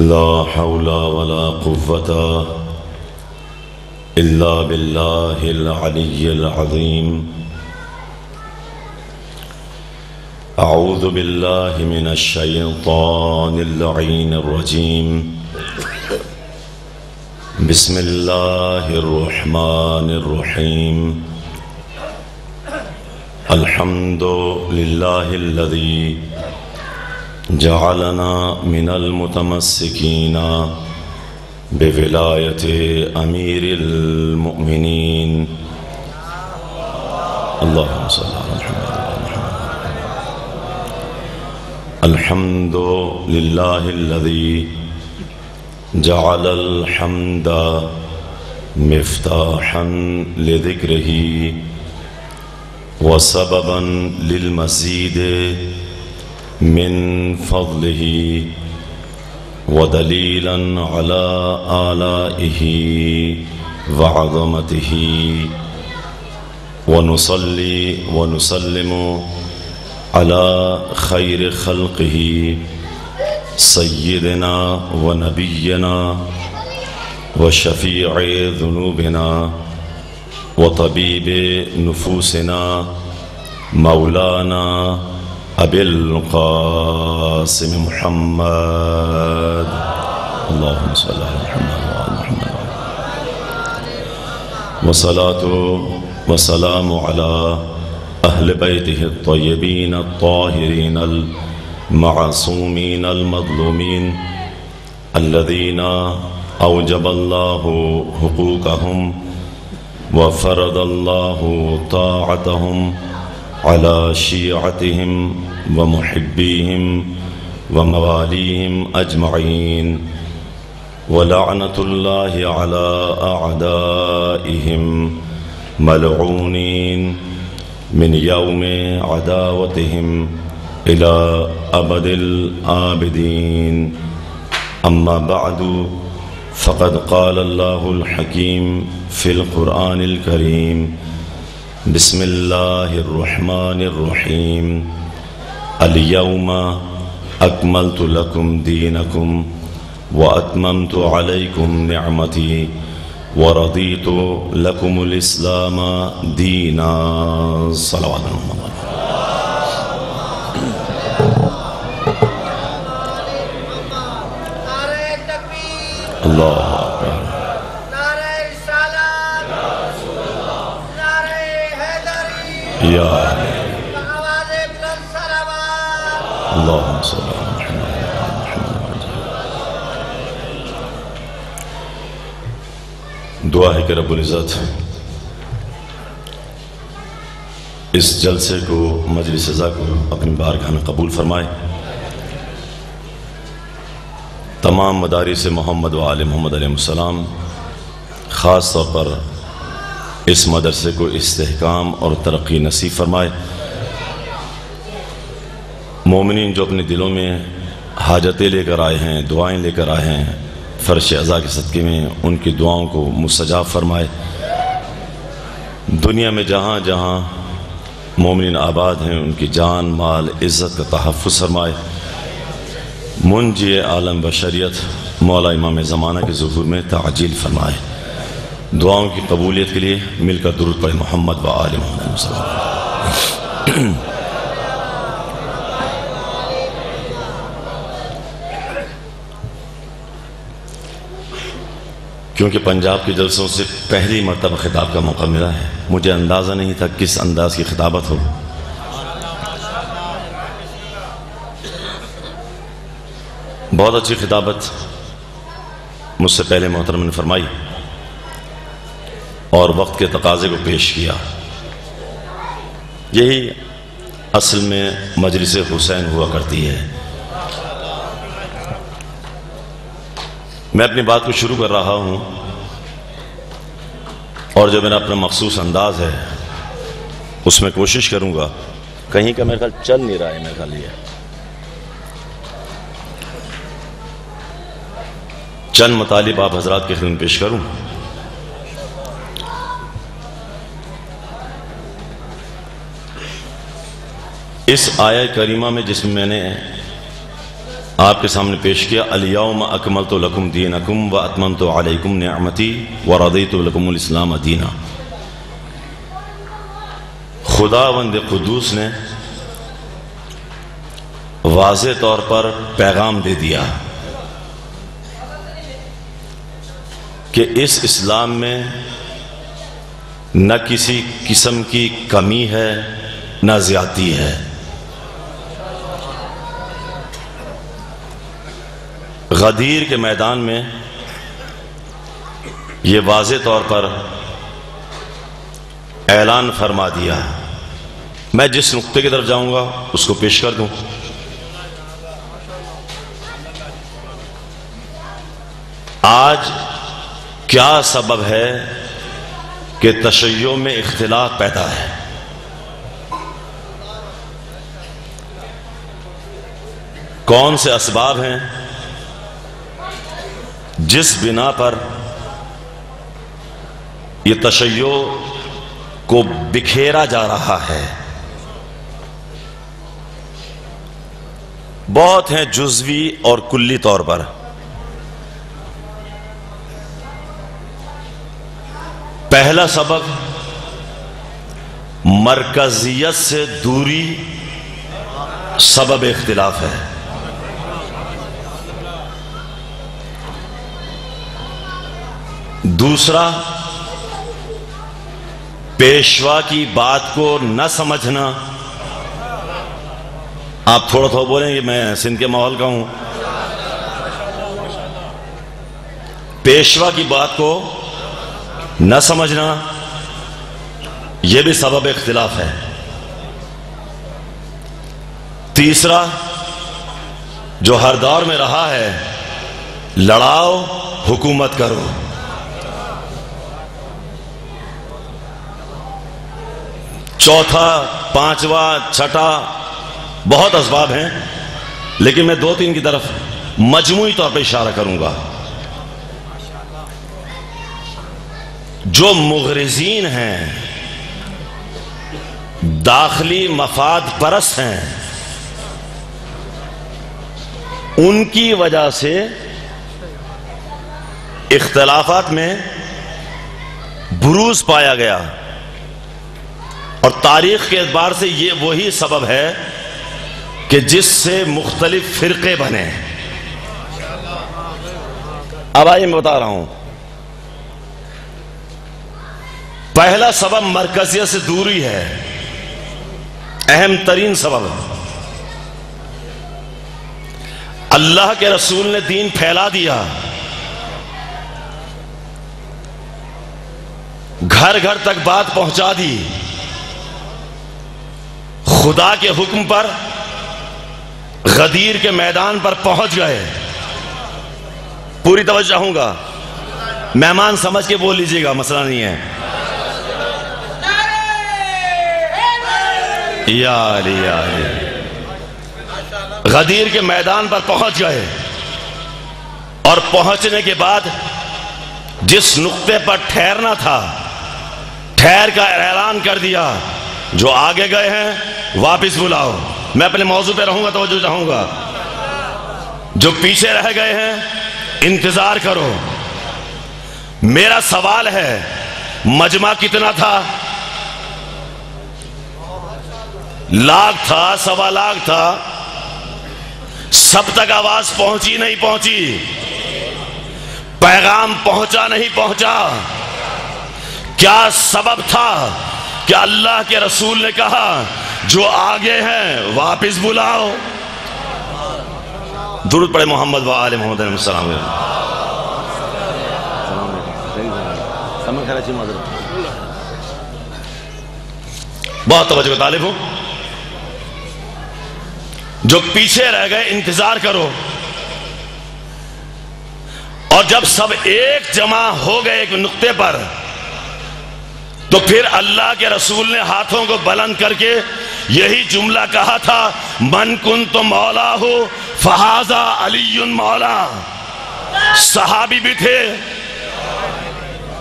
لا حول ولا قوة إلا بالله العلي العظيم. أعوذ بالله من الشيطان اللعين الرجيم. بسم الله الرحمن الرحيم. الحمد لله الذي جعلنا من المتمسكين بولاية أمير المؤمنين. اللهم صل على محمد الحمد لله الذي جعل الحمد مفتاحا لذكره وسببا للمزيد من فضله ودليلا على آلائه وعظمته. ونصلي ونسلم على خير خلقه، سيدنا ونبينا وشفيع ذنوبنا وطبيب نفوسنا، مولانا أبي القاسم محمد. اللهم صل على محمد وعلى محمد. وصلاة وسلام على أهل بيته الطيبين الطاهرين المعصومين المظلومين الذين أوجب الله حقوقهم وفرض الله طاعتهم على شيعتهم ومحبيهم ومواليهم أجمعين ولعنة الله على أعدائهم ملعونين من يوم عداوتهم إلى أبد الآبدين. أما بعد، فقد قال الله الحكيم في القرآن الكريم بسم الله الرحمن الرحيم. اليوم أكملت لكم دينكم وأتممت عليكم نعمتي ورضيت لكم الإسلام دينا. صلوات الله نعرہ تکبیر اللهم صل على محمد وعلى محمد. دعا ہے کہ رب العزت اس جلسے کو، مجلس سزا کو اپنی بارگاہ میں قبول فرمائے۔ تمام مدارس محمد و آل محمد علیہ السلام، خاص طور پر اس مدرسے کو استحکام اور ترقی نصیب فرمائے۔ مومنین جو اپنے دلوں میں حاجتیں لے کر آئے ہیں، دعائیں لے کر آئے ہیں، فرش اعضا کے صدقے میں ان کی دعاؤں کو مستجاب فرمائے۔ دنیا میں جہاں جہاں مومنین آباد ہیں، ان کی جان، مال، عزت کا تحفظ فرمائے۔ منجی عالم بشریت مولا امام زمانہ کے ظہور میں تعجیل فرمائے۔ دعاؤں کی قبولیت کے لیے مل کر درود پڑھے محمد و آل کیونکہ پنجاب کے جلسوں سے پہلی مرتبہ خطاب کا موقع ملا ہے۔ مجھے اندازہ نہیں تھا کس انداز کی خطابت ہو۔ بہت اچھی خطابت۔ مجھ سے پہلے محترم نے فرمائی اور وقت کے تقاضے کو پیش کیا۔ یہی اصل میں مجلس حسین ہوا کرتی ہے۔ میں اپنی بات کو شروع کر رہا ہوں اور جو میرا اپنا مخصوص انداز ہے، اس میں کوشش کروں گا۔ کہیں کا میرے خیال چل نہیں رہا ہے، میرے خیال یہ۔ چند مطالب آپ حضرات کے خدمت پیش کروں۔ اس آیا کریمہ میں جس میں میں نے آپ کے سامنے پیش کیا الیوم اکملت لکم دینکم و اتممت علیکم نعمتی و رضیت لکم الاسلام دینا۔ خدا وند قدوس نے واضح طور پر پیغام دے دیا کہ اس اسلام میں نہ کسی قسم کی کمی ہے، نہ زیادتی ہے۔ غدیر کے میدان میں یہ واضح طور پر اعلان فرما دیا میں جس نقطے کی طرف جاؤں گا، اس کو پیش کر دوں۔ آج کیا سبب ہے کہ تشیعوں میں اختلاف پیدا ہے؟ کون سے اسباب ہیں؟ جس بنا پر یہ تشیع کو بکھیرا جا رہا ہے۔ بہت ہیں جزوی اور کلی طور پر۔ پہلا سبب مرکزیت سے دوری سبب اختلاف ہے۔ دوسرا، پیشوا کی بات کو نہ سمجھنا۔ آپ تھوڑا تھوڑا بولیں گے، میں سندھ کے ماحول کا ہوں۔ پیشوا کی بات کو نہ سمجھنا، یہ بھی سبب اختلاف ہے۔ تیسرا، جو ہر دور میں رہا ہے، لڑاؤ، حکومت کرو۔ چوتھا، پانچواں، چھٹا، بہت اسباب ہیں، لیکن میں دو تین کی طرف مجموعی طور پہ اشارہ کروں گا۔ جو مغرزین ہیں، داخلی مفاد پرس ہیں، ان کی وجہ سے اختلافات میں بروز پایا گیا۔ اور تاریخ کے اعتبار سے یہ وہی سبب ہے کہ جس سے مختلف فرقے بنے اب آئیے میں بتا رہا ہوں۔ پہلا سبب مرکزیت سے دوری ہے۔ اہم ترین سبب۔ اللہ کے رسول نے دین پھیلا دیا۔ گھر گھر تک بات پہنچا دی۔ خدا کے حکم پر غدیر کے میدان پر پہنچ گئے۔ پوری توجہ ہوں گا۔ مہمان سمجھ کے بول لیجیے گا، مسئلہ نہیں ہے۔ یا علی یا علی۔ غدیر کے میدان پر پہنچ گئے۔ اور پہنچنے کے بعد جس نقطے پر ٹھہرنا تھا، ٹھہر کا اعلان کر دیا۔ جو آگے گئے ہیں واپس بلاؤ۔ میں اپنے موضوع پہ رہوں گا، توجہ چاہوں گا۔ جو پیچھے رہ گئے ہیں، انتظار کرو۔ میرا سوال ہے، مجمع کتنا تھا؟ لاکھ تھا، سوا لاکھ تھا۔ سب تک آواز پہنچی نہیں پہنچی۔ پیغام پہنچا نہیں پہنچا۔ کیا سبب تھا؟ کہ اللہ کے رسول نے کہا جو آگے ہیں، واپس بلاؤ۔ درود پڑے محمد و آل محمد علیہ السلام۔ بہت توجہ طالب ہوں جو پیچھے رہ گئے، انتظار کرو۔ اور جب سب ایک جمع ہو گئے، ایک نقطے پر تو پھر اللہ کے رسول نے ہاتھوں کو بلند کر کے یہی جملہ کہا تھا، من کن تو مولا ہو فہذا علی مولا صحابی بھی تھے،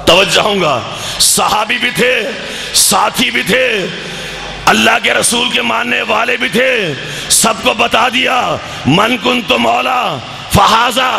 توجہ ہوں گا، صحابی بھی تھے، ساتھی بھی تھے، اللہ کے رسول کے ماننے والے بھی تھے، سب کو بتا دیا، من کن تو مولا فہذا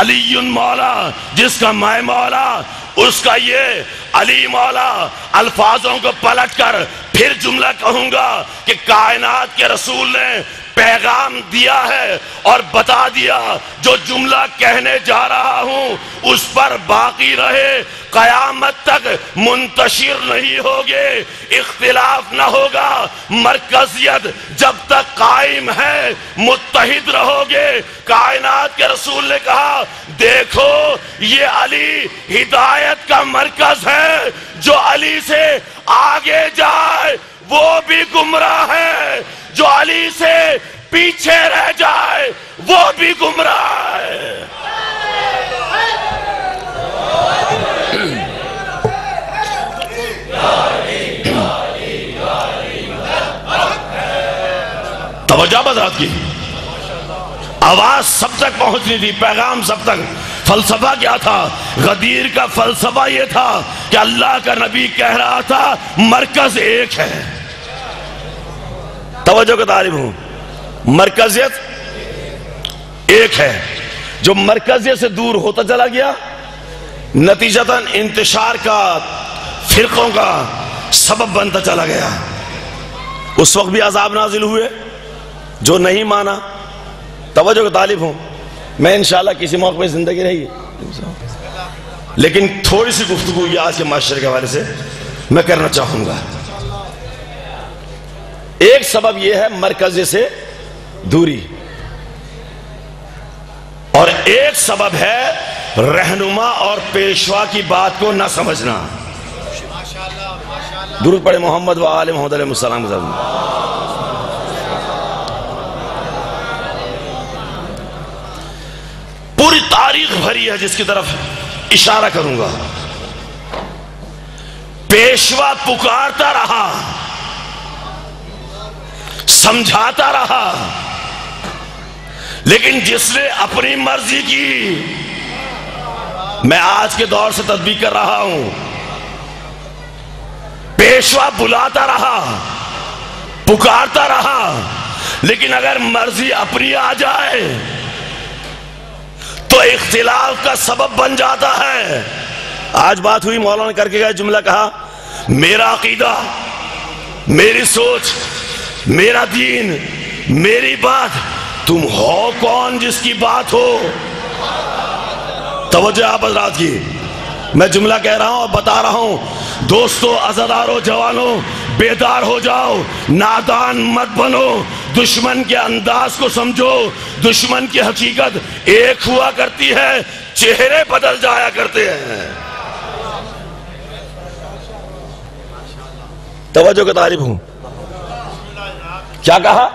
علی مولا جس کا میں مولا اس کا یہ علی مولا، الفاظوں کو پلٹ کر پھر جملہ کہوں گا کہ کائنات کے رسول نے پیغام دیا ہے اور بتا دیا جو جملہ کہنے جا رہا ہوں، اس پر باقی رہے، قیامت تک منتشر نہیں ہوگے، اختلاف نہ ہوگا، مرکزیت جب تک قائم ہے، متحد رہو گے کائنات کے رسول نے کہا، دیکھو، یہ علی ہدایت کا مرکز ہے، جو علی سے آگے جائے، وہ بھی گمراہ ہے۔ جو علی سے پیچھے رہ جائے، وہ بھی گمراہ ہے۔ توجہ بدرات کی۔ آواز سب تک پہنچنی تھی، پیغام سب تک۔ فلسفہ کیا تھا؟ غدیر کا فلسفہ یہ تھا کہ اللہ کا نبی کہہ رہا تھا، مرکز ایک ہے۔ توجہ کا تعریف ہوں۔ مرکزیت ایک ہے۔ جو مرکزیت سے دور ہوتا چلا گیا، نتیجتاً انتشار کا، فرقوں کا سبب بنتا چلا گیا۔ اس وقت بھی عذاب نازل ہوئے۔ جو نہیں مانا۔ توجہ کا تعریف ہوں۔ میں انشاءاللہ کسی موقع پہ زندگی رہی۔ لیکن تھوڑی سی گفتگو یہ آج کے معاشرے کے حوالے سے میں کرنا چاہوں گا۔ ایک سبب یہ ہے مرکز سے دوری۔ اور ایک سبب ہے رہنما اور پیشوا کی بات کو نہ سمجھنا۔ درود پڑے محمد و آل محمد علیہ السلام۔ پوری تاریخ بھری ہے جس کی طرف اشارہ کروں گا۔ پیشوا پکارتا رہا۔ سمجھاتا رہا۔ لیکن جس نے اپنی مرضی کی، میں آج کے دور سے تدبیر کر رہا ہوں۔ پیشوا بلاتا رہا، پکارتا رہا، لیکن اگر مرضی اپنی آ جائے، تو اختلاف کا سبب بن جاتا ہے۔ آج بات ہوئی، مولانا کر کے گئے جملہ کہا، میرا عقیدہ، میری سوچ میرا دین، میری بات، تم ہو کون جس کی بات ہو؟ توجہ آپ حضرات کی۔ میں جملہ کہہ رہا ہوں اور بتا رہا ہوں۔ دوستو ازادارو جوانوں بیدار ہو جاؤ۔ نادان مت بنو۔ دشمن کے انداز کو سمجھو۔ دشمن کی حقیقت ایک ہوا کرتی ہے، چہرے بدل جایا کرتے ہیں۔ توجہ کا تعریف ہوں۔ کیا کہا؟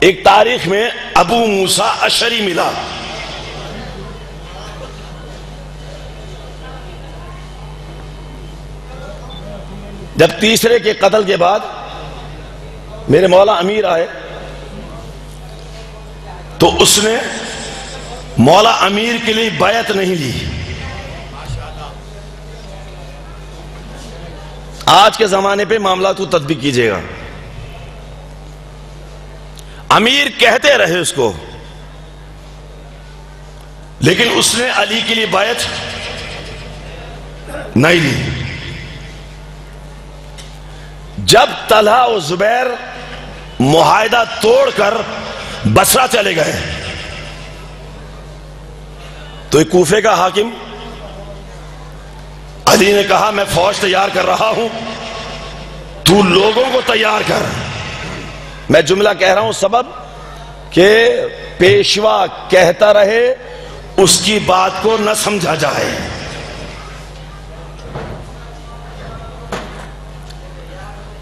ایک تاریخ میں ابو موسا اشری ملا۔ جب تیسرے کے قتل کے بعد میرے مولا امیر آئے، تو اس نے مولا امیر کے لیے بیعت نہیں لی۔ آج کے زمانے پہ معاملات کو تدبیق کیجیے گا۔ امیر کہتے رہے اس کو۔ لیکن اس نے علی کے لیے بیعت نہیں لی۔ جب طلحہ و زبیر معاہدہ توڑ کر بسرا چلے گئے، تو ایک کوفے کا حاکم علی نے کہا، میں فوج تیار کر رہا ہوں، تو لوگوں کو تیار کر۔ میں جملہ کہہ رہا ہوں، سبب کہ پیشوا کہتا رہے، اس کی بات کو نہ سمجھا جائے۔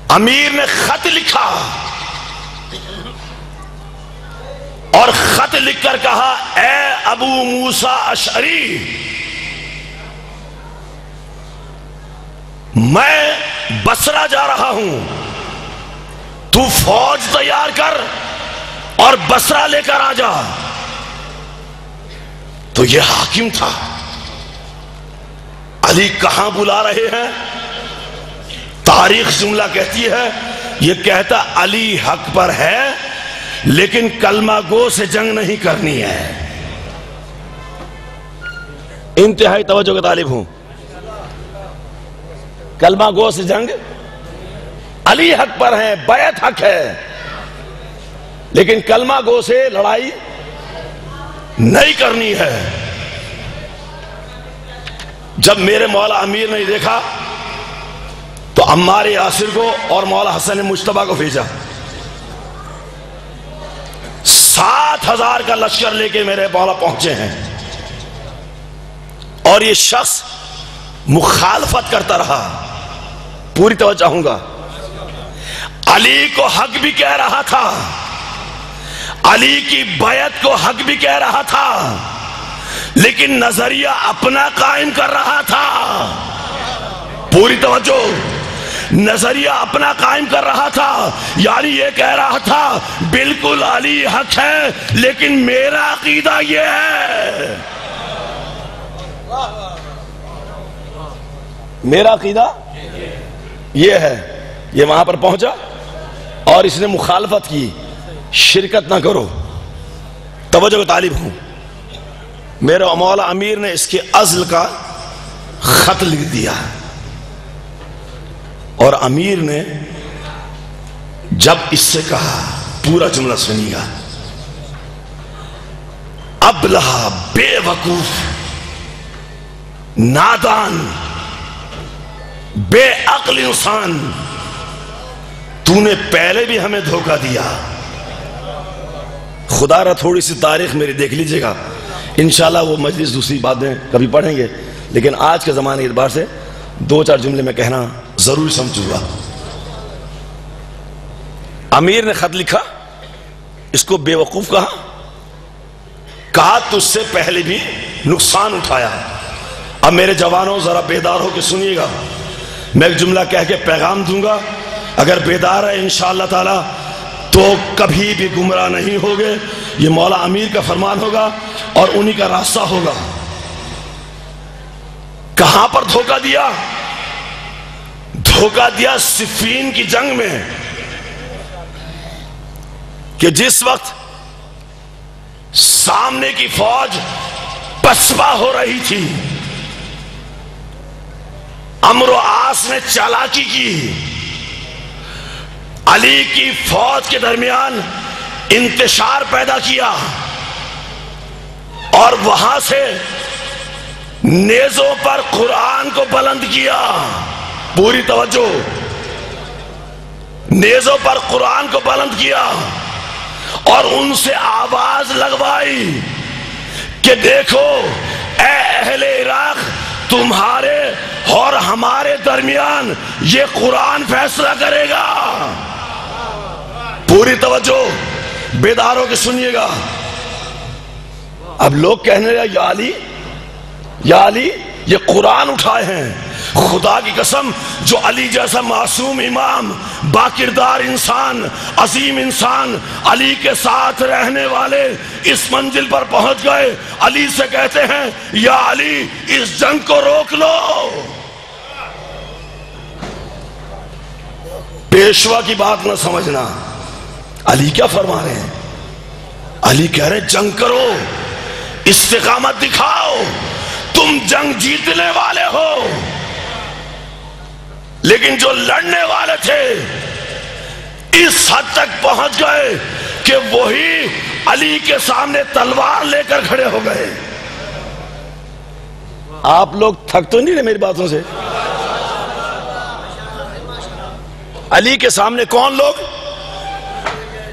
امیر نے خط لکھا اور خط لکھ کر کہا، اے ابو موسا اشری میں بسرا جا رہا ہوں۔ تو فوج تیار کر اور بسرا لے کر آ جا۔ تو یہ حاکم تھا۔ علی کہاں بلا رہے ہیں؟ تاریخ جملہ کہتی ہے، یہ کہتا علی حق پر ہے، لیکن کلمہ گو سے جنگ نہیں کرنی ہے۔ انتہائی توجہ کا طالب ہوں۔ کلمہ گو سے جنگ علی حق پر ہے بیعت حق ہے۔ لیکن کلمہ گو سے لڑائی نہیں کرنی ہے۔ جب میرے مولا امیر نے دیکھا، تو عمار یاسر کو اور مولا حسن مشتبہ کو بھیجا۔ سات ہزار کا لشکر لے کے میرے مولا پہنچے ہیں۔ اور یہ شخص مخالفت کرتا رہا۔ پوری توجہ ہوں گا۔ علی کو حق بھی کہہ رہا تھا۔ علی کی بیعت کو حق بھی کہہ رہا تھا۔ لیکن نظریہ اپنا قائم کر رہا تھا۔ پوری توجہ۔ نظریہ اپنا قائم کر رہا تھا۔ یعنی یہ کہہ رہا تھا، بالکل علی حق ہے، لیکن میرا عقیدہ یہ ہے۔ میرا عقیدہ یہ ہے۔ یہ وہاں پر پہنچا۔ اور اس نے مخالفت کی۔ شرکت نہ کرو۔ توجہ کو طالب ہوں۔ میرے مولا امیر نے اس کے ازل کا خط لکھ دیا۔ اور امیر نے جب اس سے کہا، پورا جملہ سنی۔ گا ابلہ بے وقوف نادان، بے عقل انسان۔ تو نے پہلے بھی ہمیں دھوکہ دیا۔ خدا رہا، تھوڑی سی تاریخ میری دیکھ لیجیے گا۔ انشاءاللہ وہ مجلس دوسری باتیں کبھی پڑھیں گے۔ لیکن آج کے زمانے اعتبار سے دو چار جملے میں کہنا ضرور سمجھوں گا۔ امیر نے خط لکھا، اس کو بے وقوف کہا۔ کہا، تجھ سے پہلے بھی نقصان اٹھایا۔ اب میرے جوانوں، ذرا بیدار ہو کے سنیے گا۔ میں ایک جملہ کہہ کے پیغام دوں گا۔ اگر بیدار ہے انشاءاللہ تعالی، تو کبھی بھی گمراہ نہیں ہوگے۔ یہ مولا امیر کا فرمان ہوگا اور انہی کا راستہ ہوگا۔ کہاں پر دھوکہ دیا؟ دھوکہ دیا صفین کی جنگ میں۔ کہ جس وقت سامنے کی فوج پسپا ہو رہی تھی، امر و آس نے چالاکی کی۔ علی کی فوج کے درمیان انتشار پیدا کیا اور وہاں سے نیزوں پر قرآن کو بلند کیا۔ پوری توجہ۔ نیزوں پر قرآن کو بلند کیا اور ان سے آواز لگوائی کہ دیکھو، اے اہل عراق، تمہارے اور ہمارے درمیان یہ قرآن فیصلہ کرے گا۔ پوری توجہ بیداروں کے سنیے گا۔ اب لوگ کہنے لگا یا علی یا علی، یہ قرآن اٹھائے ہیں۔ خدا کی قسم، جو علی جیسا معصوم امام، باکردار انسان، عظیم انسان، علی کے ساتھ رہنے والے اس منزل پر پہنچ گئے۔ علی سے کہتے ہیں، یا علی، اس جنگ کو روک لو۔ پیشوا کی بات نہ سمجھنا۔ علی کیا فرما رہے ہیں؟ علی کہہ رہے جنگ کرو، استقامت دکھاؤ، تم جنگ جیتنے والے ہو۔ لیکن جو لڑنے والے تھے، اس حد تک پہنچ گئے کہ وہی علی کے سامنے تلوار لے کر کھڑے ہو گئے۔ آپ لوگ تھک تو نہیں رہے میری باتوں سے؟ علی کے سامنے کون لوگ؟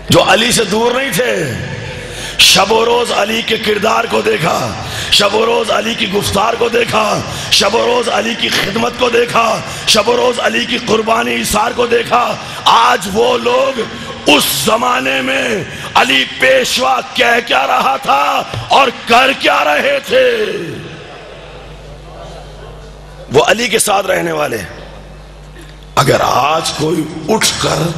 جو علی سے دور نہیں تھے، شب و روز علی کے کردار کو دیکھا، شب و روز علی کی گفتار کو دیکھا، شب و روز علی کی خدمت کو دیکھا، شب و روز علی کی قربانی اثار کو دیکھا۔ آج وہ لوگ اس زمانے میں علی پیشوا کہہ کیا رہا تھا اور کر کیا رہے تھے۔ وہ علی کے ساتھ رہنے والے۔ اگر آج کوئی اٹھ کر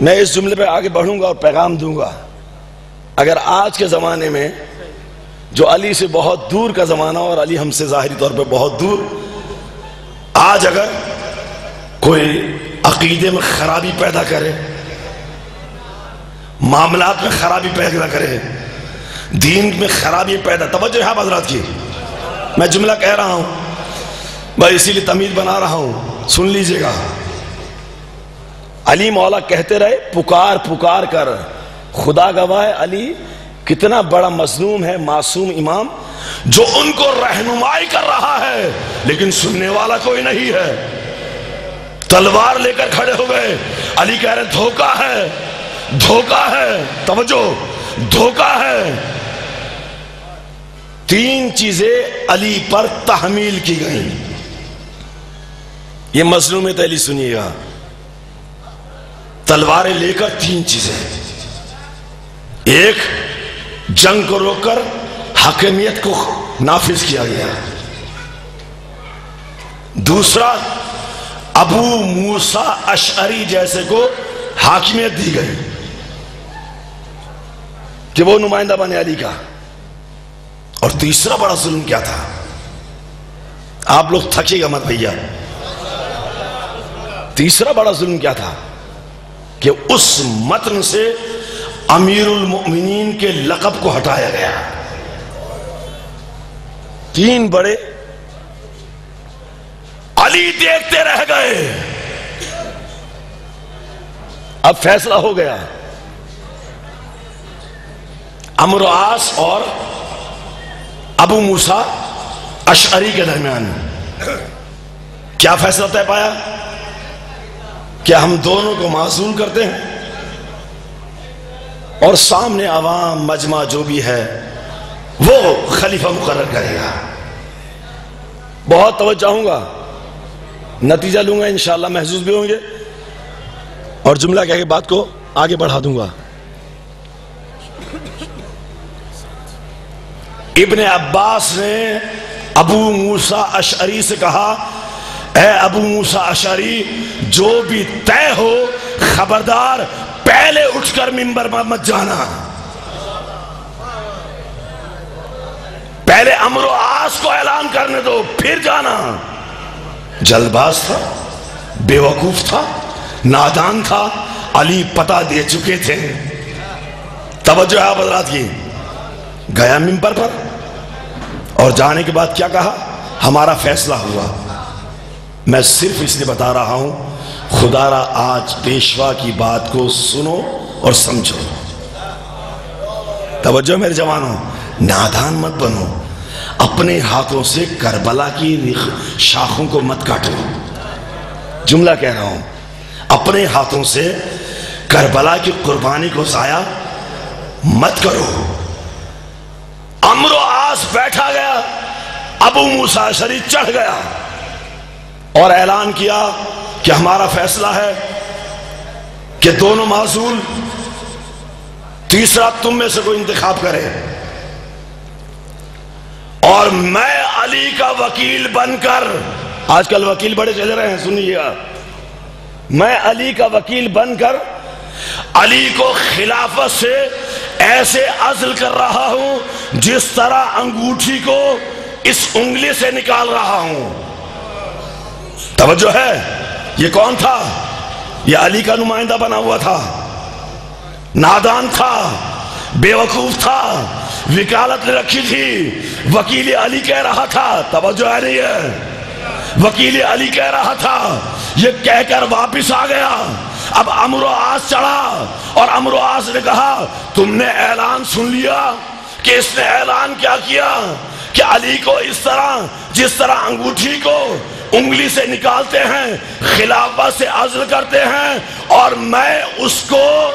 میں اس جملے پہ آگے بڑھوں گا اور پیغام دوں گا۔ اگر آج کے زمانے میں جو علی سے بہت دور کا زمانہ اور علی ہم سے ظاہری طور پہ بہت دور، آج اگر کوئی عقیدے میں خرابی پیدا کرے، معاملات میں خرابی پیدا کرے، دین میں خرابی پیدا، توجہ ہے حضرات کی۔ میں جملہ کہہ رہا ہوں، میں اسی لیے تمید بنا رہا ہوں، سن لیجیے گا۔ علی مولا کہتے رہے، پکار پکار کر۔ خدا گواہ علی، کتنا بڑا مظلوم ہے، معصوم امام، جو ان کو رہنمائی کر رہا ہے، لیکن سننے والا کوئی نہیں ہے۔ تلوار لے کر کھڑے ہو گئے علی کہہ رہے، دھوکہ ہے دھوکہ ہے، توجہ، دھوکہ ہے۔ تین چیزیں علی پر تحمیل کی گئیں۔ یہ مظلوم علی سنیے گا۔ تلواریں لے کر تین چیزیں۔ ایک، جنگ کو روک کر حکمیت کو نافذ کیا گیا۔ دوسرا، ابو موسا اشعری جیسے کو حاکمیت دی گئی۔ کہ وہ نمائندہ بنے علی کا۔ اور تیسرا بڑا ظلم کیا تھا۔ آپ لوگ تھکے گا مت بھیا۔ تیسرا بڑا ظلم کیا تھا۔ کہ اس متن سے امیر المؤمنین کے لقب کو ہٹایا گیا تین بڑے علی دیکھتے رہ گئے۔ اب فیصلہ ہو گیا۔ امر آس اور ابو موسا اشعری کے درمیان۔ کیا فیصلہ طے پایا؟ کیا ہم دونوں کو معذول کرتے ہیں؟ اور سامنے عوام، مجمع جو بھی ہے، وہ خلیفہ مقرر کرے گا۔ بہت توجہ چاہوں گا۔ نتیجہ لوں گا، انشاءاللہ محسوس بھی ہوں گے۔ اور جملہ کہہ کے بات کو آگے بڑھا دوں گا۔ ابن عباس نے ابو موسا اشعری سے کہا اے ابو موسا اشعری، جو بھی طے ہو، خبردار، پہلے اٹھ کر ممبر مت جانا۔ پہلے امر و آس کو اعلان کرنے دو، پھر جانا۔ جلد باز تھا، بے وقوف تھا، نادان تھا، علی پتا دے چکے تھے۔ توجہ ہے بدرات کی۔ گیا ممبر پر۔ اور جانے کے بعد کیا کہا؟ ہمارا فیصلہ ہوا۔ میں صرف اس لیے بتا رہا ہوں خدا را آج پیشوا کی بات کو سنو اور سمجھو۔ توجہ میرے جوانوں، نادان مت بنو۔ اپنے ہاتھوں سے کربلا کی شاخوں کو مت کاٹو۔ جملہ کہہ رہا ہوں، اپنے ہاتھوں سے کربلا کی قربانی کو ضائع مت کرو۔ امر و آس بیٹھا گیا، ابو موسا شریف چڑھ گیا۔ اور اعلان کیا کہ ہمارا فیصلہ ہے کہ دونوں معذول تیسرا تم میں سے کوئی انتخاب کرے۔ اور میں علی کا وکیل بن کر، آج کل وکیل بڑے چلے رہے ہیں، سنیے میں علی کا وکیل بن کر علی کو خلافت سے ایسے عزل کر رہا ہوں جس طرح انگوٹھی کو اس انگلی سے نکال رہا ہوں۔ توجہ ہے، یہ کون تھا؟ یہ علی کا نمائندہ بنا ہوا تھا۔ نادان تھا بے وقوف تھا، وکالت نے رکھی تھی۔ وکیل علی کہہ رہا تھا، توجہ ہے نہیں ہے؟ وکیل علی کہہ رہا تھا، یہ کہہ کر واپس آ گیا۔ اب امر و آس چڑھا اور امر و آس نے کہا، تم نے اعلان سن لیا کہ اس نے اعلان کیا کیا؟ کہ علی کو اس طرح، جس طرح انگوٹھی کو انگلی سے نکالتے ہیں خلافت سے عزل کرتے ہیں اور میں اس کو،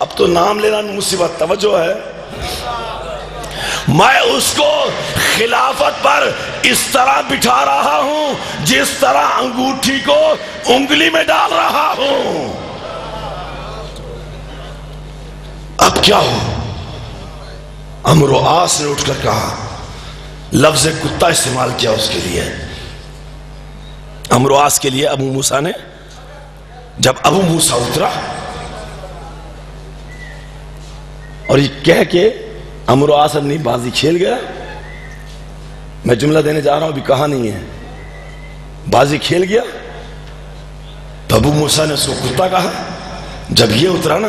اب تو نام لینا مصیبت، توجہ ہے۔ میں اس کو خلافت پر اس طرح بٹھا رہا ہوں، جس طرح انگوٹھی کو انگلی میں ڈال رہا ہوں۔ اب کیا ہو؟ امر و آس نے اٹھ کر کہا، لفظ کتا استعمال کیا اس کے لیے۔ امر کے لیے ابو موسا نے جب ابو موسا اترا اور یہ کہہ کے امر و آس نہیں بازی کھیل گیا، میں جملہ دینے جا رہا ہوں، ابھی کہا نہیں ہے۔ بازی کھیل گیا، تو ابو موسا نے اس کو کتا کہا۔ جب یہ اترا نا،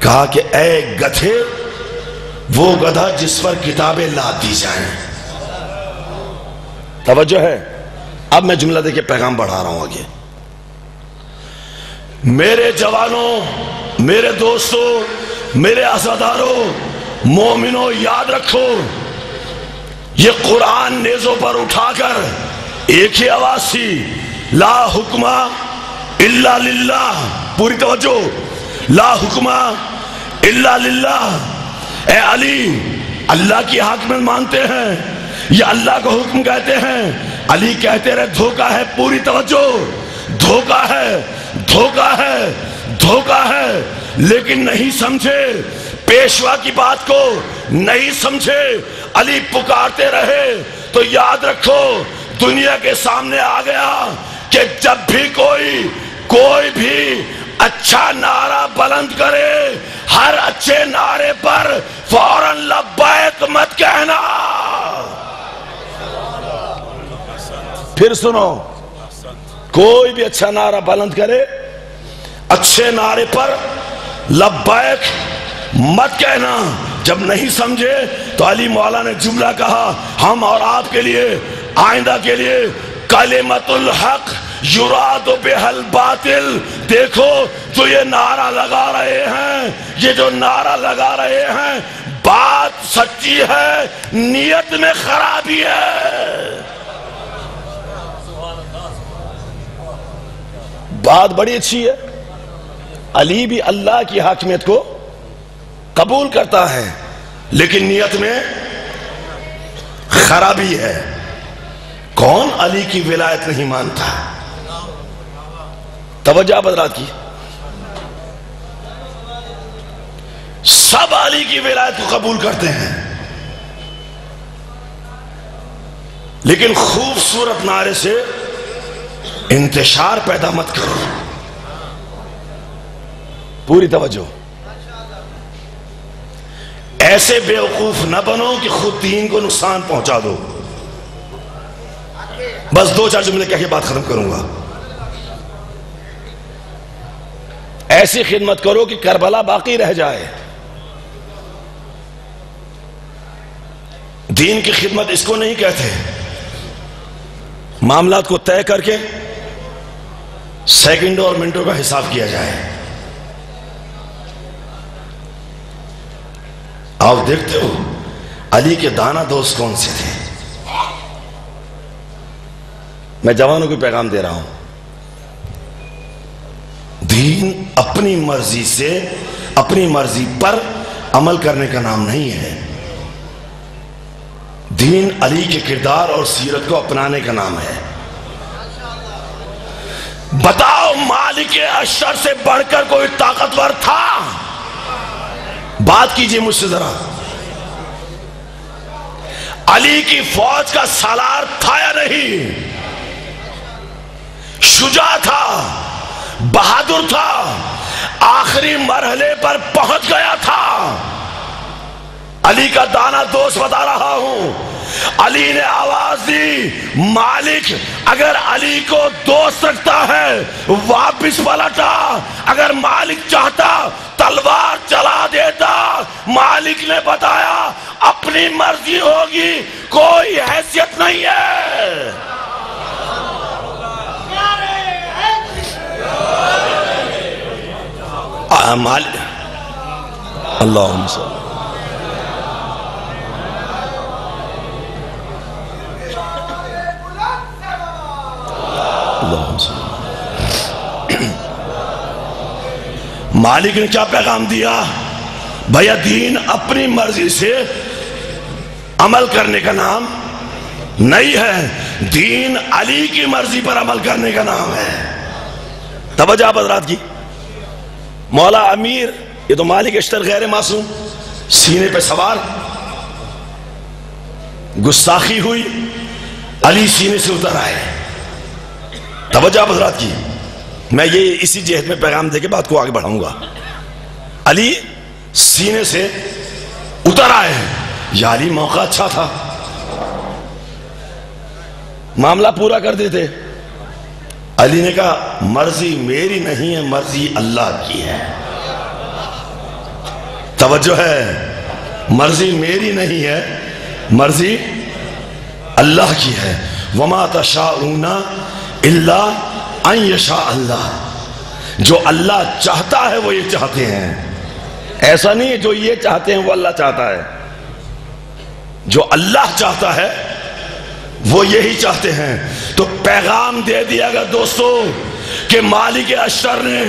کہا کہ اے گدھے، وہ گدھا جس پر کتابیں لاد دی جائیں۔ توجہ ہے۔ اب میں جملہ دے کے پیغام بڑھا رہا ہوں آگے۔ میرے جوانوں، میرے دوستوں، میرے ازاداروں مومنوں، یاد رکھو، یہ قرآن نیزوں پر اٹھا کر ایک ہی آواز تھی، لا حکمہ الا للہ۔ پوری توجہ، لا حکمہ الا للہ۔ اے علی، اللہ کی حاکمت مانتے ہیں یا اللہ کو حکم کہتے ہیں۔ علی کہتے رہے، دھوکہ ہے، پوری توجہ۔ دھوکہ ہے دھوکہ ہے دھوکہ ہے۔ لیکن نہیں سمجھے، پیشوا کی بات کو نہیں سمجھے۔ علی پکارتے رہے۔ تو یاد رکھو، دنیا کے سامنے آ گیا کہ جب بھی کوئی کوئی بھی اچھا نعرہ بلند کرے، ہر اچھے نعرے پر فوراً لبیک مت کہنا۔ پھر سنو، کوئی بھی اچھا نعرہ بلند کرے، اچھے نعرے پر لبیک مت کہنا۔ جب نہیں سمجھے تو علی مولا نے جملہ کہا، ہم اور آپ کے لیے، آئندہ کے لیے کلمت الحق یراد بحل باطل دیکھو، جو یہ نعرہ لگا رہے ہیں، یہ جو نعرہ لگا رہے ہیں، بات سچی ہے، نیت میں خرابی ہے۔ بات بڑی اچھی ہے۔ علی بھی اللہ کی حاکمیت کو قبول کرتا ہے، لیکن نیت میں خرابی ہے۔ کون علی کی ولایت نہیں مانتا؟ توجہ بدرات کی۔ سب علی کی ولایت کو قبول کرتے ہیں۔ لیکن خوبصورت نعرے سے انتشار پیدا مت کرو۔ پوری توجہ۔ ایسے بیوقوف نہ بنو کہ خود دین کو نقصان پہنچا دو۔ بس دو چار جملے کہہ کے بات ختم کروں گا۔ ایسی خدمت کرو کہ کربلا باقی رہ جائے۔ دین کی خدمت اس کو نہیں کہتے۔ معاملات کو طے کر کے سیکنڈوں اور منٹوں کا حساب کیا جائے۔ آپ دیکھتے ہو، علی کے دانا دوست کون سے تھے؟ میں جوانوں کو پیغام دے رہا ہوں۔ دین اپنی مرضی سے، اپنی مرضی پر عمل کرنے کا نام نہیں ہے۔ دین علی کے کردار اور سیرت کو اپنانے کا نام ہے۔ بتاؤ مالک اشر سے بڑھ کر کوئی طاقتور تھا؟ بات کیجیے مجھ سے ذرا۔ علی کی فوج کا سالار تھا یا نہیں؟ شجاع تھا، بہادر تھا، آخری مرحلے پر پہنچ گیا تھا۔ علی کا دانا دوست بتا رہا ہوں۔ علی نے آواز دی، مالک، اگر علی کو دوست رکھتا ہے، واپس پلٹا۔ اگر مالک چاہتا، تلوار چلا دیتا۔ مالک نے بتایا، اپنی مرضی ہوگی، کوئی حیثیت نہیں ہے۔ مالک۔ اللہ مالک نے کیا پیغام دیا؟ بھیا دین اپنی مرضی سے عمل کرنے کا نام نہیں ہے۔ دین علی کی مرضی پر عمل کرنے کا نام ہے۔ توجہ بدرات کی۔ مولا امیر، یہ تو مالک اشتر غیر معصوم، سینے پہ سوار، گستاخی ہوئی، علی سینے سے اتر آئے۔ توجہ حضرات کی۔ میں یہ اسی جہت میں پیغام دے کے بات کو آگے بڑھاؤں گا۔ علی سینے سے اتر آئے یا علی، موقع اچھا تھا۔ معاملہ پورا کر دیتے۔ علی نے کہا، مرضی میری نہیں ہے، مرضی اللہ کی ہے۔ توجہ ہے۔ مرضی میری نہیں ہے، مرضی اللہ کی ہے۔ وما تشاؤون الا ان یشاء اللہ۔ جو اللہ چاہتا ہے وہ یہ چاہتے ہیں۔ ایسا نہیں ہے جو یہ چاہتے ہیں وہ اللہ چاہتا ہے۔ جو اللہ چاہتا ہے وہ یہی چاہتے ہیں۔ تو پیغام دے دیا گا دوستو کہ مالک اشتر نے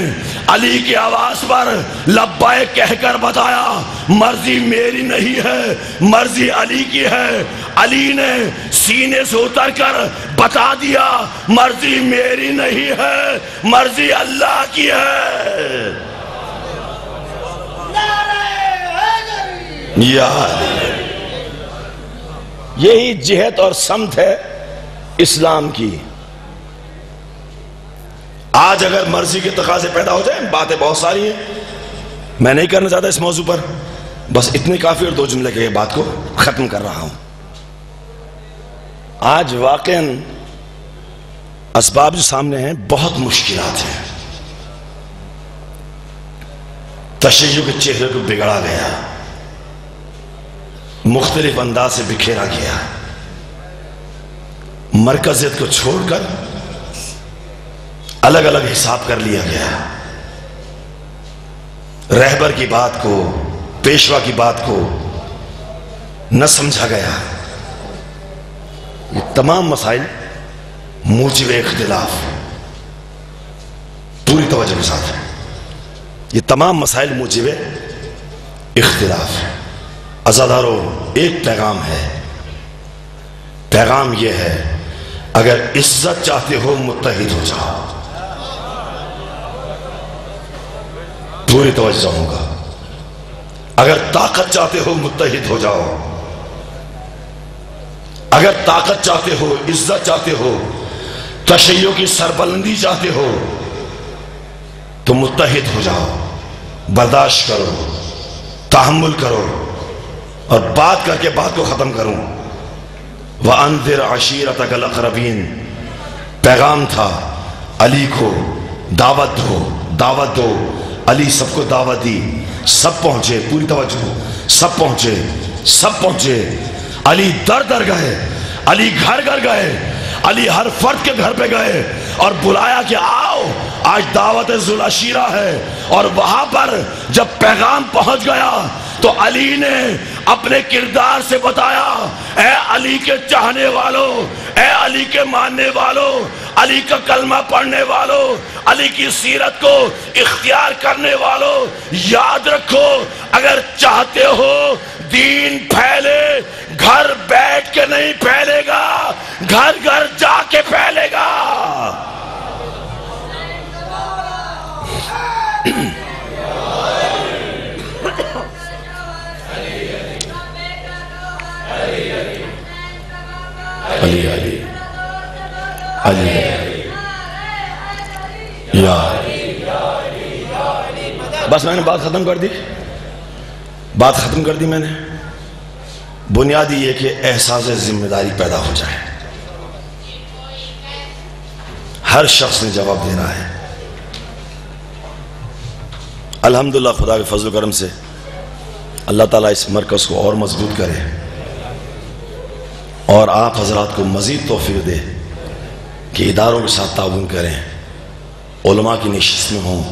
علی کی آواز پر لبائے کہہ کر بتایا، مرضی میری نہیں ہے، مرضی علی کی ہے۔ علی نے سینے سے اتر کر بتا دیا مرضی میری نہیں ہے مرضی اللہ کی ہے۔ یا علی یہی جہت اور سمت ہے اسلام کی۔ آج اگر مرضی کے تقاضے پیدا ہو جائیں باتیں بہت ساری ہیں۔ میں نہیں کرنا چاہتا اس موضوع پر۔ بس اتنے کافی اور دو جملے کے بات کو ختم کر رہا ہوں۔ آج واقع اسباب جو سامنے ہیں بہت مشکلات ہیں۔ تشیع کے چہرے کو بگڑا گیا۔ مختلف انداز سے بکھیرا گیا۔ مرکزیت کو چھوڑ کر الگ الگ حساب کر لیا گیا۔ رہبر کی بات کو، پیشوا کی بات کو نہ سمجھا گیا۔ یہ تمام مسائل موجب اختلاف پوری توجہ کے ساتھ یہ تمام مسائل موجب اختلاف ہے۔ ازادارو ایک پیغام ہے۔ پیغام یہ ہے، اگر عزت چاہتے ہو، متحد ہو جاؤ۔ پوری توجہ ہوں گا۔ اگر طاقت چاہتے ہو، متحد ہو جاؤ۔ اگر طاقت چاہتے ہو، عزت چاہتے ہو، تشیعوں کی سربلندی چاہتے ہو، تو متحد ہو جاؤ، برداشت کرو، تحمل کرو اور بات کر کے بات کو ختم کروں۔ وَأَنذِرْ عَشِيرَتَكَ الْأَقْرَبِينَ۔ پیغام تھا، علی کو دعوت دو دعوت دو۔ علی سب کو دعوت دی، سب پہنچے، پوری توجہ، سب پہنچے سب پہنچے۔ علی در در گئے، علی گھر گھر گئے، علی ہر فرد کے گھر پہ گئے اور بلایا کہ آؤ، آج دعوت ذوالعشیرہ ہے اور وہاں پر جب پیغام پہنچ گیا تو علی نے اپنے کردار سے بتایا، اے علی کے چاہنے والوں اے علی کے ماننے والوں علی کا کلمہ پڑھنے والوں علی کی سیرت کو اختیار کرنے والوں یاد رکھو، اگر چاہتے ہو، دین پھیلے گھر بیٹھ کے نہیں پھیلے گا، گھر گھر جا کے پھیلے گا۔ علی علی علی یا بس میں نے بات ختم کر دی۔ بات ختم کر دی میں نے۔ بنیادی یہ کہ احساس ذمہ داری پیدا ہو جائے۔ ہر شخص نے جواب دینا ہے۔ الحمدللہ، خدا کے فضل و کرم سے اللہ تعالیٰ اس مرکز کو اور مضبوط کرے۔ اور آپ حضرات کو مزید توفیق دے کہ اداروں کے ساتھ تعاون کریں۔ علماء کی نشست میں ہوں۔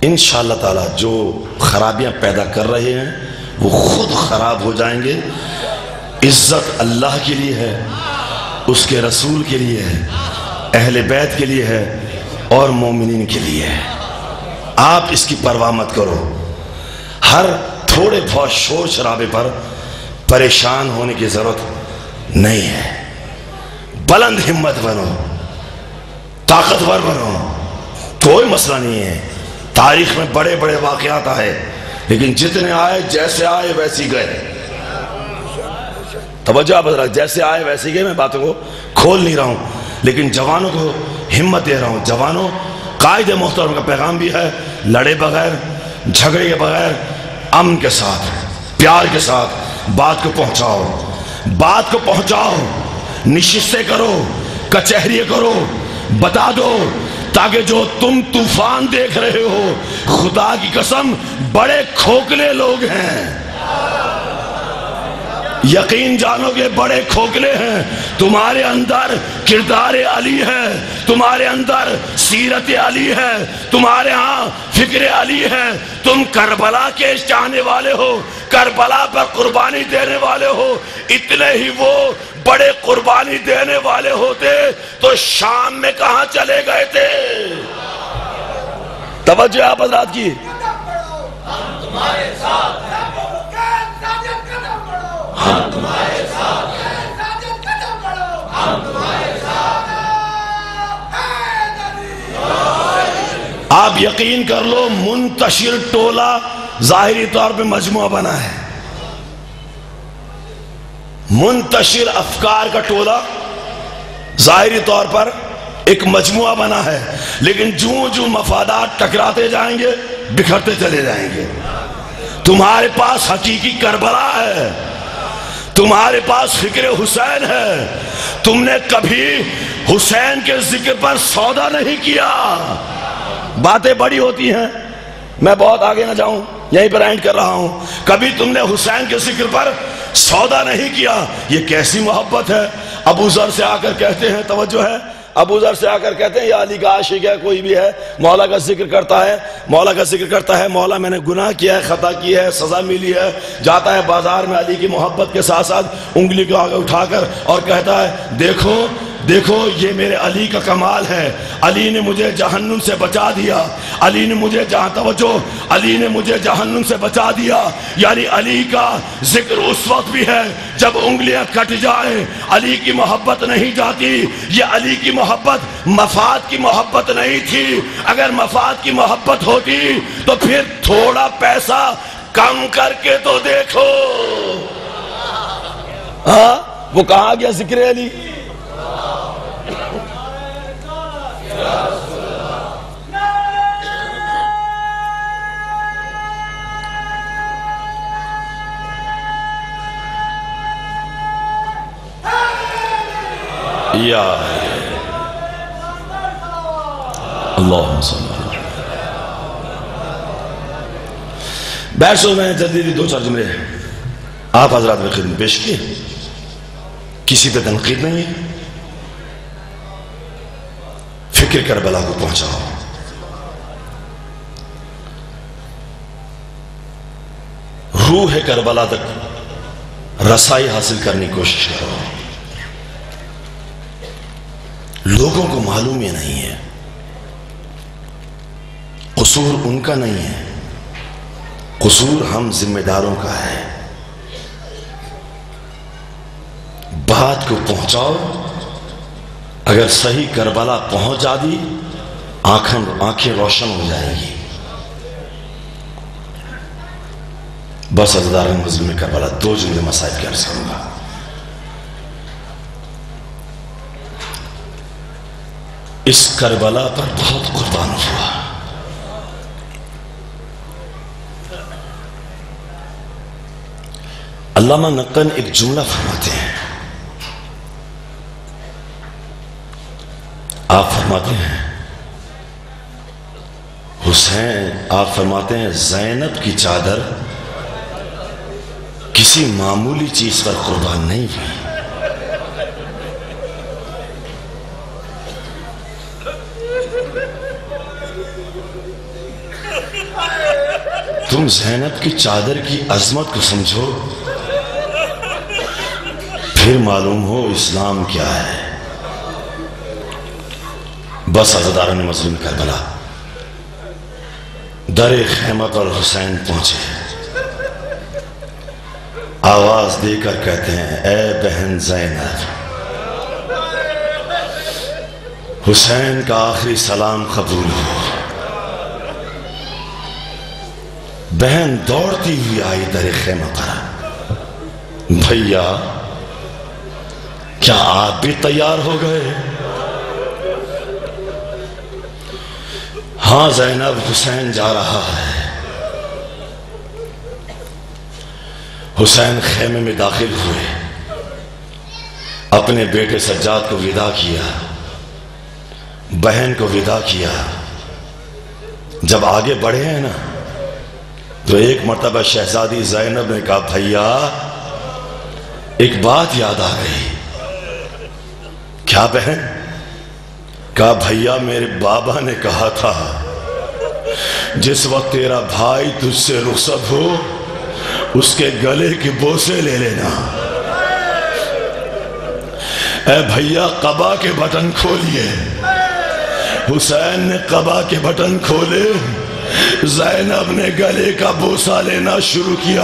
انشاءاللہ تعالیٰ جو خرابیاں پیدا کر رہے ہیں وہ خود خراب ہو جائیں گے۔ عزت اللہ کے لیے ہے، اس کے رسول کے لیے ہے، اہل بیت کے لیے ہے اور مومنین کے لیے ہے۔ آپ اس کی پرواہ مت کرو۔ ہر تھوڑے بہت شور شرابے پر پریشان ہونے کی ضرورت نہیں ہے۔ بلند ہمت بنو، طاقتور بنو، کوئی مسئلہ نہیں ہے۔ تاریخ میں بڑے بڑے واقعات آئے۔ لیکن جتنے آئے جیسے آئے ویسی گئے۔ توجہ آپ حضرات، جیسے آئے ویسے گئے، میں باتوں کو کھول نہیں رہا ہوں۔ لیکن جوانوں کو ہمت دے رہا ہوں۔ جوانوں، قائد محترم کا پیغام بھی ہے، لڑے بغیر، جھگڑے کے بغیر امن کے ساتھ، پیار کے ساتھ بات کو پہنچاؤ۔ بات کو پہنچاؤ، نشستیں کرو، کچہری کرو، بتا دو۔ تاکہ جو تم طوفان دیکھ رہے ہو خدا کی قسم بڑے کھوکلے لوگ ہیں۔ یقین جانو گے بڑے کھوکلے ہیں۔ تمہارے اندر کردار علی ہے۔ تمہارے اندر سیرت علی ہے۔ تمہارے ہاں فکر علی ہے۔ تم کربلا کے چاہنے والے ہو۔ کربلا پر قربانی دینے والے ہو۔ اتنے ہی وہ بڑے قربانی دینے والے ہوتے تو شام میں کہاں چلے گئے تھے؟ توجہ آپ حضرات کی۔ تمہارے ساتھ ہم تمہارے ساتھ ہم تمہارے ساتھ آپ یقین کر لو، منتشر ٹولہ ظاہری طور پہ مجموعہ بنا ہے۔ منتشر افکار کا ٹولہ ظاہری طور پر ایک مجموعہ بنا ہے، لیکن جو جو مفادات ٹکراتے جائیں گے، بکھرتے چلے جائیں گے۔ تمہارے پاس حقیقی کربلا ہے، تمہارے پاس فکر حسین ہے۔ تم نے کبھی حسین کے ذکر پر سودا نہیں کیا۔ باتیں بڑی ہوتی ہیں۔ میں بہت آگے نہ جاؤں، یہیں پر اینڈ کر رہا ہوں۔ کبھی تم نے حسین کے ذکر پر سودا نہیں کیا، یہ کیسی محبت ہے؟ ابو ذر سے آ کر کہتے ہیں، توجہ ہے۔ ابو ذر سے آ کر کہتے ہیں، یا علی کا عاشق ہے، کوئی بھی ہے۔ مولا کا ذکر کرتا ہے، مولا کا ذکر کرتا ہے۔ مولا میں نے گناہ کیا ہے، خطا کی ہے، سزا ملی ہے۔ جاتا ہے بازار میں علی کی محبت کے ساتھ ساتھ انگلی کو آگے اٹھا کر اور کہتا ہے، دیکھو دیکھو، یہ میرے علی کا کمال ہے۔ علی نے مجھے جہنم سے بچا دیا۔ علی نے مجھے جہاں توجہ، علی نے مجھے جہنم سے بچا دیا۔ یعنی علی کا ذکر اس وقت بھی ہے جب انگلیاں کٹ جائیں۔ علی کی محبت نہیں جاتی۔ یہ علی کی محبت مفاد کی محبت نہیں تھی۔ اگر مفاد کی محبت ہوتی تو پھر تھوڑا پیسہ کم کر کے تو دیکھو۔ ہاں؟ وہ کہاں گیا ذکر علی؟ یا اللہ۔ بیٹھ سو میں جلدی دو چار جملے۔ آپ حضرات میں خدمت پیش کی کسی پہ تنقید نہیں ہے فکر کربلا کو پہنچاؤ۔ روح کربلا تک رسائی حاصل کرنے کی کوشش کرو۔ لوگوں کو معلوم یہ نہیں ہے، قصور ان کا نہیں ہے۔ قصور ہم ذمہ داروں کا ہے۔ بات کو پہنچاؤ، اگر صحیح کربلا پہنچ جا دی آنکھیں روشن ہو جائیں گی۔ بس ازدار مزل میں کربلا دو جملے مسائل کے عرض کروں گا۔ اس کربلا پر بہت قربان ہوا۔ علامہ نقن ایک جملہ فرماتے ہیں۔ آپ فرماتے ہیں، حسین، آپ فرماتے ہیں، زینب کی چادر کسی معمولی چیز پر قربان نہیں ہوئی۔ تم زینب کی چادر کی عظمت کو سمجھو۔ پھر معلوم ہو اسلام کیا ہے۔ بس عزدارہ نے مظلوم کربلا۔ در خیمت اور حسین پہنچے۔ آواز دے کر کہتے ہیں، اے بہن زینب۔ حسین کا آخری سلام قبول ہو۔ بہن دوڑتی ہوئی آئی در خیمہ پر بھیا، کیا آپ بھی تیار ہو گئے؟ ہاں زینب، حسین جا رہا ہے۔ حسین خیمے میں داخل ہوئے۔ اپنے بیٹے سجاد کو ودا کیا۔ بہن کو ودا کیا۔ جب آگے بڑھے ہیں نا تو ایک مرتبہ شہزادی زینب نے کہا، بھیا، ایک بات یاد آ گئی۔ کیا بہن؟ کہا، بھیا، میرے بابا نے کہا تھا، جس وقت تیرا بھائی تجھ سے رخصت ہو، اس کے گلے کی بوسے لے لینا۔ اے بھیا، قبا کے بٹن کھولیے۔ حسین نے قبا کے بٹن کھولے۔ زینب نے گلے کا بوسا لینا شروع کیا۔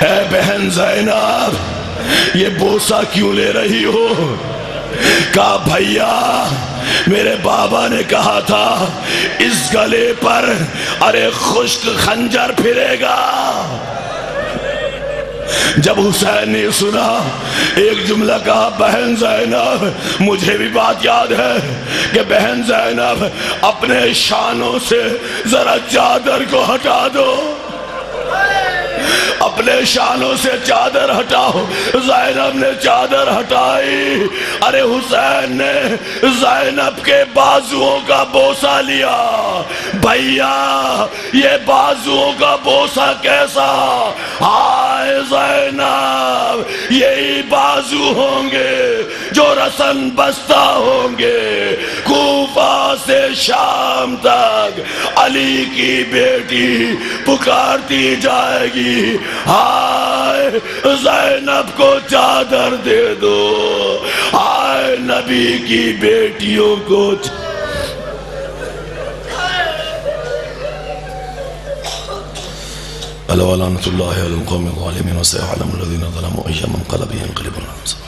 اے بہن زینب، یہ بوسا کیوں لے رہی ہو؟ کہا بھیا، میرے بابا نے کہا تھا، اس گلے پر ارے خشک خنجر پھرے گا۔ جب حسین نے سنا، ایک جملہ کہا، بہن زینب، مجھے بھی بات یاد ہے کہ بہن زینب اپنے شانوں سے ذرا چادر کو ہٹا دو۔ اپنے شانوں سے چادر ہٹاؤ۔ زینب نے چادر ہٹائی۔ ارے حسین نے زینب کے بازووں کا بوسا لیا۔ بھیا، یہ بازووں کا بوسا کیسا؟ ہائے زینب، یہی بازو ہوں گے۔ جو رسن بستہ ہوں گے، کوفہ سے شام تک علی کی بیٹی پکارتی جائے گی۔ ہائے، زینب کو چادر دے دو۔ ہائے، نبی کی بیٹیوں کو اللہ ولعنت اللہ علی القوم الظالمین وسيعلم الذين ظلموا ايام منقلب ينقلبون